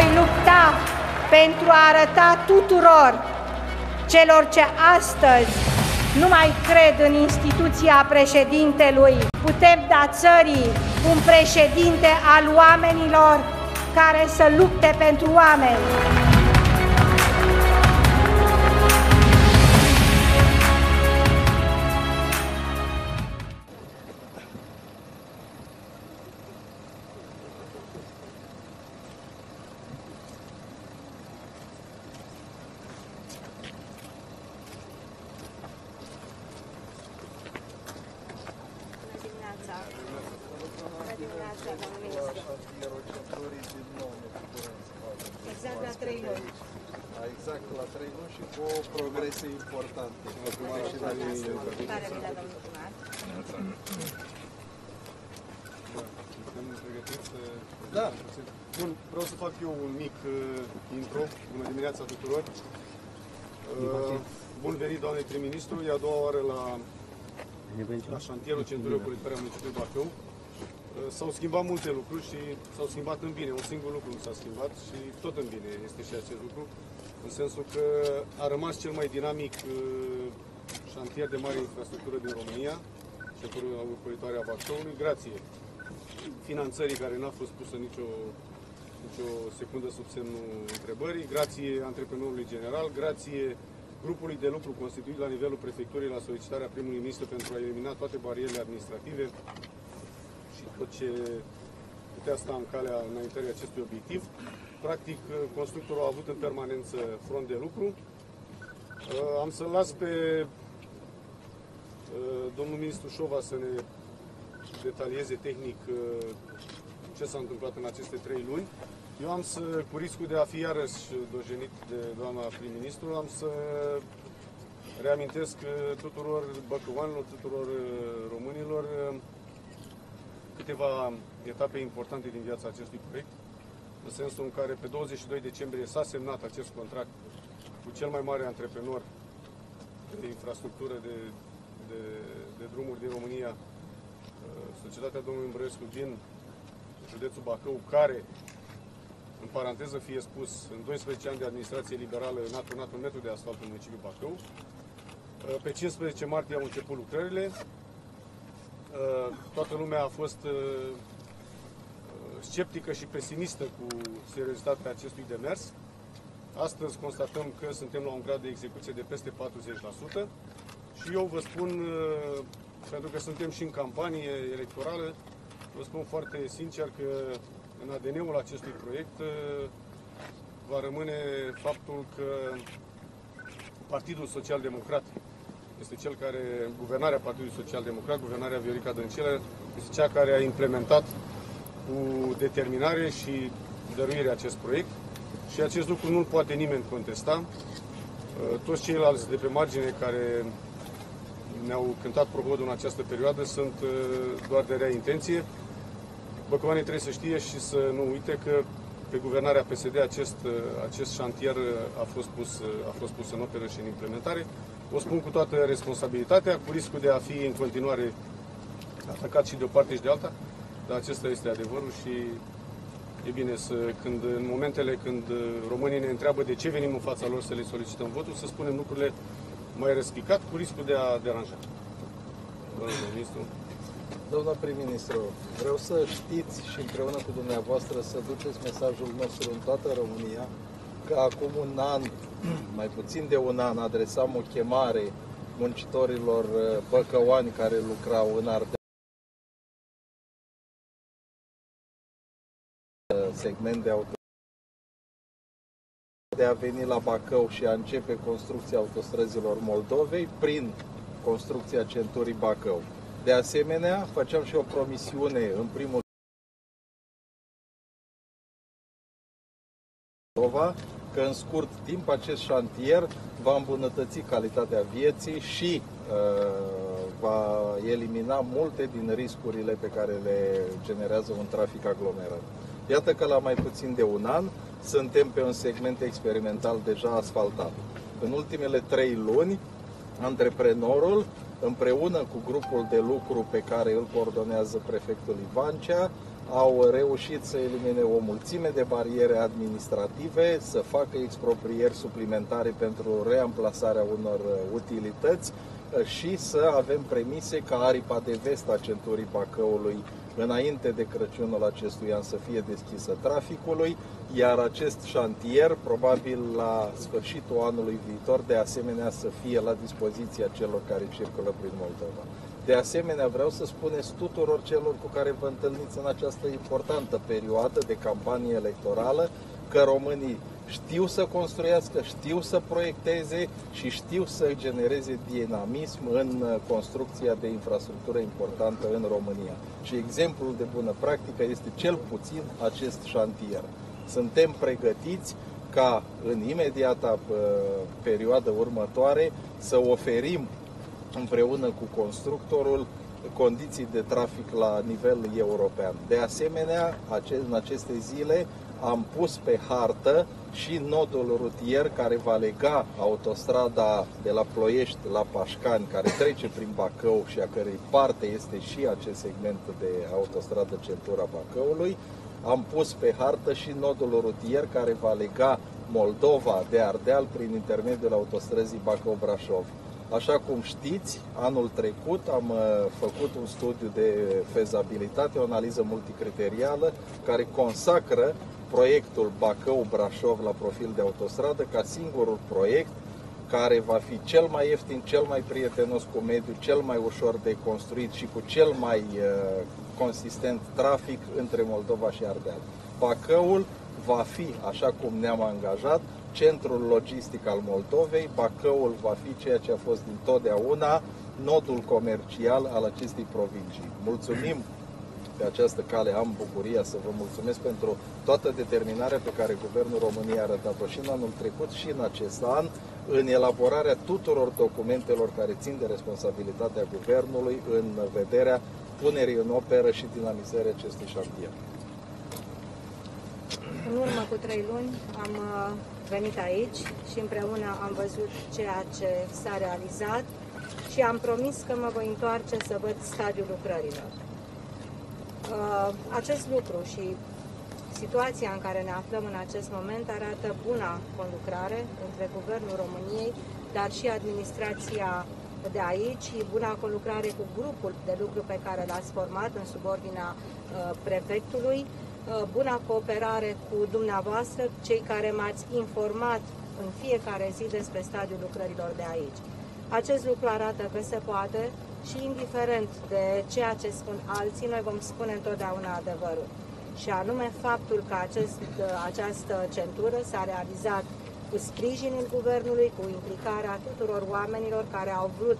voi lupta pentru a arăta tuturor celor ce astăzi nu mai cred în instituția președintelui. Putem da țării un președinte al oamenilor care să lupte pentru oameni. La trei luni. Exact la trei luni și cu progrese importante. Care vi le-a domnul primar? Suntem pregătiți să... Da. Bun, vreau să fac eu un mic uh, intro. Bună dimineața tuturor. Uh, bun venit, doamne prim-ministru. E a doua oară la, la șantierul Centurei Oculitoare a Municipiului Bacău. Uh, s-au schimbat multe lucruri și s-au schimbat în bine. Un singur lucru nu s-a schimbat și tot în bine este și acest lucru. În sensul că a rămas cel mai dinamic uh, șantier de mare infrastructură din România, Centurul Oculitoare a Bacăului, grație finanțării care n-a fost pusă nicio, nicio secundă sub semnul întrebării, grație antreprenorului general, grație grupului de lucru constituit la nivelul prefecturii la solicitarea primului ministru pentru a elimina toate barierele administrative și tot ce putea sta în calea înaintării acestui obiectiv. Practic, constructorul a avut în permanență front de lucru. Am să las pe domnul ministru Șova să ne detalieze tehnic uh, ce s-a întâmplat în aceste trei luni. Eu am să, cu riscul de a fi iarăși dojenit de doamna prim-ministru, am să reamintesc uh, tuturor băcăoanilor, tuturor uh, românilor câteva etape importante din viața acestui proiect, în sensul în care pe 22 decembrie s-a semnat acest contract cu cel mai mare antreprenor de infrastructură de, de, de drumuri din România, societatea domnului Îmbrăescu din județul Bacău, care, în paranteză fie spus, în 12 ani de administrație liberală n-a turnat un metru de asfalt în municipiul Bacău. Pe 15 martie au început lucrările. Toată lumea a fost sceptică și pesimistă cu seriozitatea acestui demers. Astăzi constatăm că suntem la un grad de execuție de peste 40% și eu vă spun pentru că suntem și în campanie electorală, vă spun foarte sincer că în ADN-ul acestui proiect uh, va rămâne faptul că Partidul Social Democrat este cel care, guvernarea Partidului Social Democrat, guvernarea Viorica Dăncilă, este cea care a implementat cu determinare și dăruire acest proiect și acest lucru nu-l poate nimeni contesta. Uh, toți ceilalți de pe margine care ne-au cântat prohodul în această perioadă sunt uh, doar de rea intenție. Băcovanii trebuie să știe și să nu uite că pe guvernarea PSD acest, uh, acest șantier a fost, pus, uh, a fost pus în operă și în implementare. O spun cu toată responsabilitatea, cu riscul de a fi în continuare atacat și de o parte și de alta, dar acesta este adevărul și e bine să, când, în momentele când românii ne întreabă de ce venim în fața lor să le solicităm votul, să spunem lucrurile mai răspicat cu riscul de a deranja. Domnul ministru. Domnul prim-ministru, vreau să știți și împreună cu dumneavoastră să duceți mesajul nostru în toată România că acum un an, mai puțin de un an, adresam o chemare muncitorilor uh, băcăoani care lucrau în Ardeal segment de auto de a veni la Bacău și a începe construcția autostrăzilor Moldovei prin construcția centurii Bacău. De asemenea, făceam și o promisiune în primul că în scurt timp acest șantier va îmbunătăți calitatea vieții și uh, va elimina multe din riscurile pe care le generează un trafic aglomerat. Iată că la mai puțin de un an suntem pe un segment experimental deja asfaltat. În ultimele trei luni, antreprenorul împreună cu grupul de lucru pe care îl coordonează prefectul Ivancea, au reușit să elimine o mulțime de bariere administrative, să facă exproprieri suplimentare pentru reamplasarea unor utilități și să avem premise ca aripa de vest a centurii Bacăului înainte de Crăciunul acestui an să fie deschisă traficului, iar acest șantier, probabil la sfârșitul anului viitor, de asemenea să fie la dispoziția celor care circulă prin Moldova. De asemenea, vreau să spuneți tuturor celor cu care vă întâlniți în această importantă perioadă de campanie electorală că românii știu să construiască, știu să proiecteze și știu să genereze dinamism în construcția de infrastructură importantă în România. Și exemplul de bună practică este cel puțin acest șantier. Suntem pregătiți ca în imediata perioadă următoare să oferim împreună cu constructorul condiții de trafic la nivel european. De asemenea, în aceste zile am pus pe hartă și nodul rutier care va lega autostrada de la Ploiești la Pașcani, care trece prin Bacău și a cărei parte este și acest segment de autostradă centura Bacăului. Am pus pe hartă și nodul rutier care va lega Moldova de Ardeal prin intermediul autostrăzii Bacău-Brașov. Așa cum știți, anul trecut am uh, făcut un studiu de fezabilitate, o analiză multicriterială care consacră proiectul Bacău-Brașov la profil de autostradă ca singurul proiect care va fi cel mai ieftin, cel mai prietenos cu mediul, cel mai ușor de construit și cu cel mai uh, consistent trafic între Moldova și Ardeal. Bacăul va fi, așa cum ne-am angajat, centrul logistic al Moldovei, Bacăul va fi ceea ce a fost dintotdeauna nodul comercial al acestei provincii. Mulțumim pe această cale, am bucuria să vă mulțumesc pentru toată determinarea pe care Guvernul României a arătat-o și în anul trecut și în acest an, în elaborarea tuturor documentelor care țin de responsabilitatea Guvernului în vederea punerii în operă și dinamizării acestui șantier. În urmă cu trei luni am uh, venit aici și împreună am văzut ceea ce s-a realizat și am promis că mă voi întoarce să văd stadiul lucrărilor. Uh, acest lucru și situația în care ne aflăm în acest moment arată buna conlucrare între Guvernul României, dar și administrația de aici și buna conlucrare cu grupul de lucru pe care l-ați format în subordinea uh, prefectului, Uh, buna cooperare cu dumneavoastră, cei care m-ați informat în fiecare zi despre stadiul lucrărilor de aici. Acest lucru arată că se poate și indiferent de ceea ce spun alții, noi vom spune întotdeauna adevărul. Și anume faptul că acest, această centură s-a realizat cu sprijinul guvernului, cu implicarea tuturor oamenilor care au vrut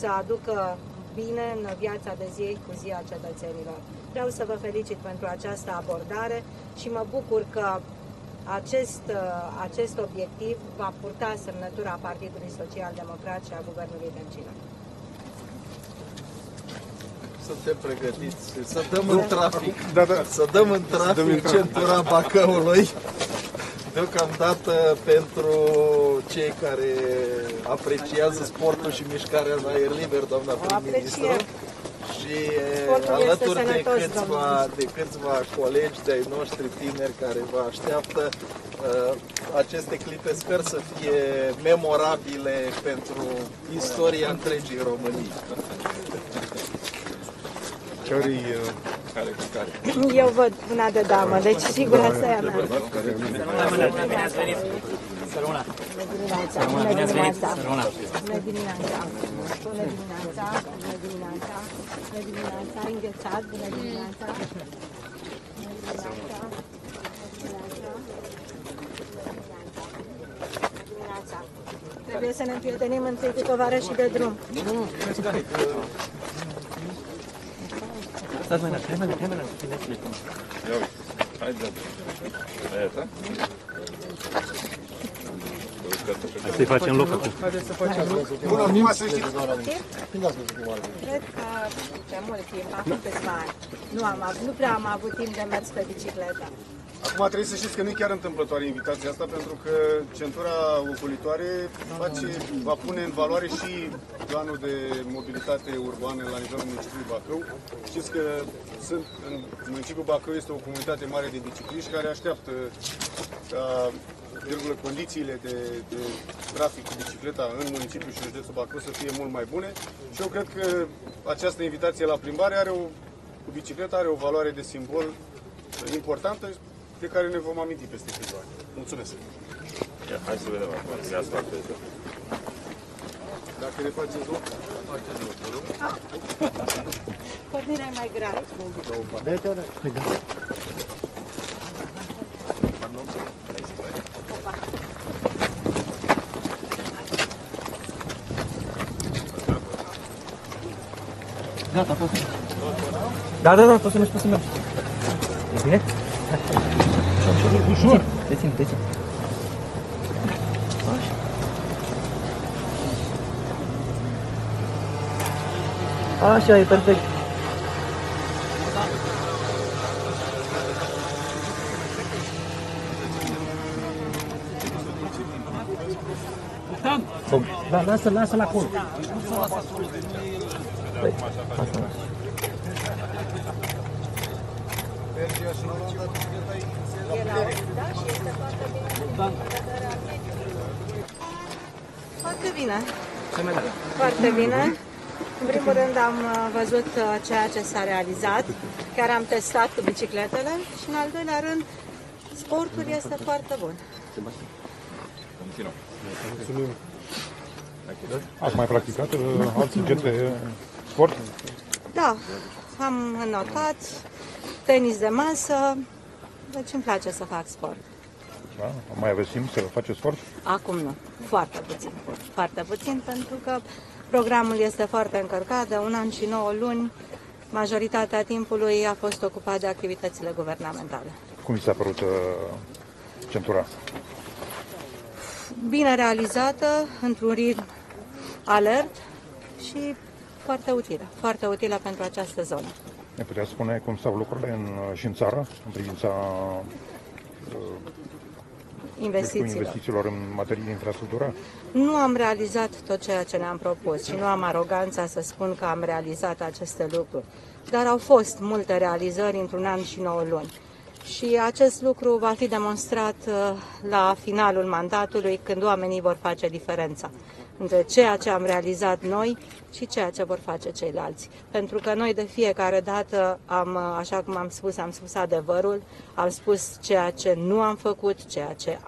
să aducă bine în viața de zi cu zi a cetățenilor. Vreau să vă felicit pentru această abordare și mă bucur că acest, acest obiectiv va purta semnătura Partidului Social Democrat și a Guvernului Dăncilă. Suntem pregătiți să dăm în trafic, da, da. să dăm în trafic centura Bacăului. Deocamdată pentru cei care apreciază sportul și mișcarea în aer liber, doamna prim-ministru, și Sportul alături de câțiva, de câțiva colegi de-ai noștri tineri care vă așteaptă, uh, aceste clipe sper să fie memorabile pentru istoria întregii Românii. Care uh, care cu care? Eu văd una de damă, deci sigur asta e a mea. Săruna. Bună dimineața. Bună dimineața. Bună dimineața. Bună dimineața. Bună dimineața. Înghețat. Bună dimineața. Bună dimineața. Trebuie să ne împrietenim întâi cu tovarășii de drum. Nu, Stați mai hai mai hai mai Ia uite, hai de Aia ta? Să-i facem loc acum. Haideți să facem loc. Bună, acum să știți. Cred că pe mult timp, acum câțiva ani, nu, am avut, nu prea am avut timp de mers pe bicicletă. Acum trebuie să știți că nu e chiar întâmplătoare invitația asta, pentru că centura ocolitoare face, va pune în valoare și planul de mobilitate urbană la nivelul municipiului Bacău. Știți că sunt, în municipiul Bacău este o comunitate mare de bicicliști care așteaptă ca virgulă, condițiile de, de trafic cu bicicleta în municipiul și județul Bacău să fie mult mai bune și eu cred că această invitație la plimbare are o, cu bicicleta are o valoare de simbol importantă de care ne vom aminti peste câțiva ani. Mulțumesc! Ia, hai să vedem acum. Ia să fac Dacă ne faceți loc, Pornirea e mai grea. Gata, poți să Da, da, da, poți să mergi, poți să mergi. E bine? Ușor, ușor, ușor. Dețin, dețin. Așa. Așa, e perfect. Da, lasă, lasă-l acolo. Păi, asta lasă. Foarte bine. Ce mai dai? Foarte bine. În primul rând am uh, văzut uh, ceea ce s-a realizat, chiar am testat cu bicicletele și în al doilea rând sportul este foarte bun. Ați mai practicat uh, alt subiect de sport? Da, am înotat, tenis de masă, deci îmi place să fac sport. Da? Mai aveți timp să faceți sport? Acum nu, foarte puțin. Foarte puțin pentru că programul este foarte încărcat, de un an și 9 luni, majoritatea timpului a fost ocupat de activitățile guvernamentale. Cum vi s-a părut uh, centura? Bine realizată, într-un ritm alert și foarte utilă, foarte utilă pentru această zonă. Ne puteți spune cum stau lucrurile în, uh, și în țară, în privința cu Investițiilor. investițiilor în materie de infrastructură? Nu am realizat tot ceea ce ne-am propus și nu am aroganța să spun că am realizat aceste lucruri. Dar au fost multe realizări într-un an și 9 luni. Și acest lucru va fi demonstrat uh, la finalul mandatului, când oamenii vor face diferența între ceea ce am realizat noi și ceea ce vor face ceilalți. Pentru că noi de fiecare dată am, uh, așa cum am spus, am spus adevărul, am spus ceea ce nu am făcut, ceea ce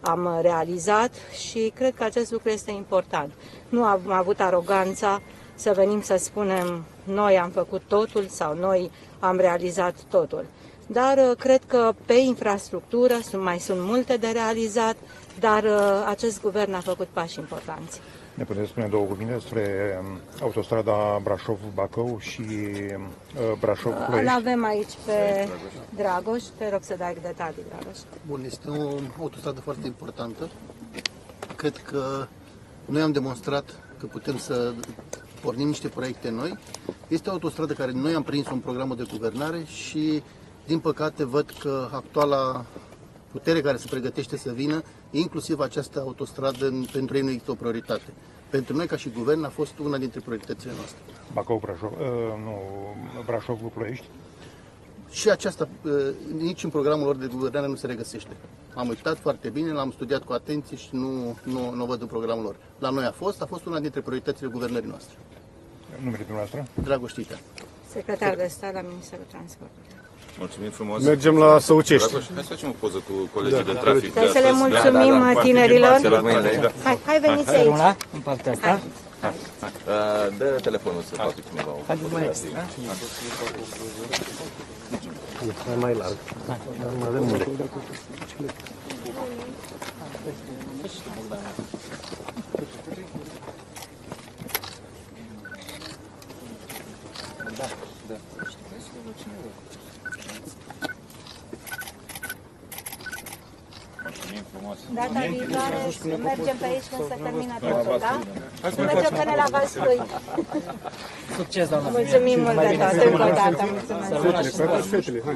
am realizat și cred că acest lucru este important. Nu am avut aroganța să venim să spunem noi am făcut totul sau noi am realizat totul. Dar uh, cred că pe infrastructură sunt, mai sunt multe de realizat, dar uh, acest guvern a făcut pași importanți. Ne puteți spune două cuvinte despre um, autostrada Brașov-Bacău și uh, Îl Brașov-Ploiești? avem aici pe Dragoș, te rog să dai detalii, Dragoș. Bun, este o autostradă foarte importantă. Cred că noi am demonstrat că putem să pornim niște proiecte noi. Este o autostradă care noi am prins un program de guvernare și, din păcate, văd că actuala putere care se pregătește să vină, inclusiv această autostradă, pentru ei nu există o prioritate. Pentru noi, ca și guvern, a fost una dintre prioritățile noastre. Bacău-Brașov, uh, nu, Brașov-Ploiești? Și aceasta uh, nici în programul lor de guvernare nu se regăsește. Am uitat foarte bine, l-am studiat cu atenție și nu, nu, nu o văd în programul lor. La noi a fost, a fost una dintre prioritățile guvernării noastre. Numele dumneavoastră? Dragoștitea. Secretar de stat la Ministerul Transportului. Mulțumim frumos. mergem la Săucești. Dragoș, hai să facem o poză cu colegii de trafic. de Hai să le astăzi. mulțumim Da, da, da, tinerilor. foarte bine, foarte bine. Hai, hai veniți aici. Una în partea asta. Uh, Dă telefonul să facă cineva o Haideți mai aici. Mai larg. Mai avem mult. Data viitoare mergem pe aici când se termină totul, da? Mergem până la Vaslui. Succes, doamna. Mulțumim mult de tot, încă o dată. Mulțumesc. Fetele, hai,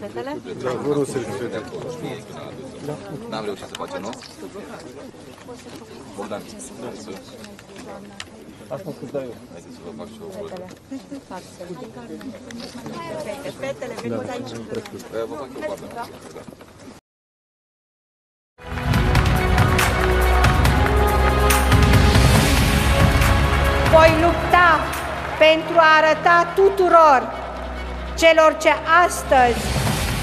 Fetele? Da, vă rog să fetele. N-am reușit să facem, nu? Bogdan, Asta cât dau eu. haideți să vă fac și eu. Fetele. Fetele, veniți aici. Vă fac eu coadă. Pentru a arăta tuturor celor ce astăzi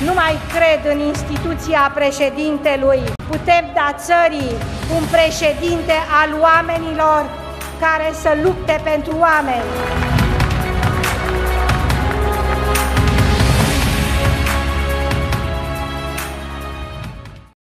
nu mai cred în instituția președintelui. Putem da țării un președinte al oamenilor care să lupte pentru oameni.